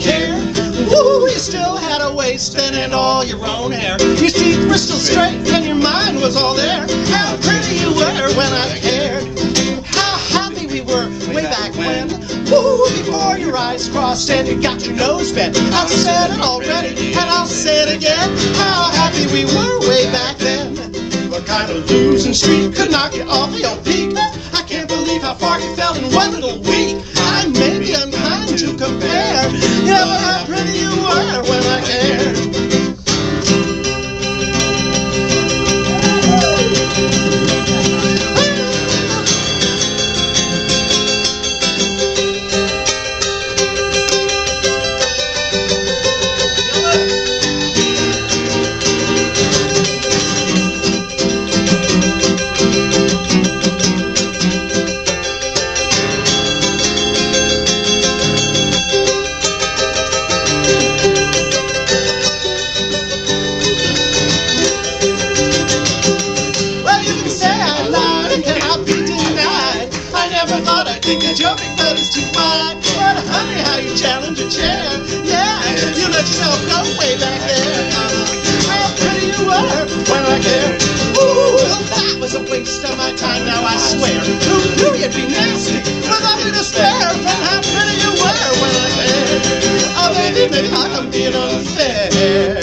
cared. Woo, you still had a waist and all your own hair. Your teeth were still straight and your mind was all there. How pretty you were when I cared. How happy we were way back when. Woo, before your eyes crossed and you got your nose bent. I've said it already and I'll say it again. How happy we were way back then. What kind of losing streak could knock you off your peak? I can't believe how far you fell in one little week. Yeah, but how pretty you were when I cared. I think that your big butt is too wide. But honey, how you challenge a chair? Yeah, you let yourself go way back there. How pretty you were when I cared. Ooh, that was a waste of my time. Now I swear, who knew you'd be nasty with ugly despair? From how pretty you were when I cared. Oh, baby, baby, I'm being unfair.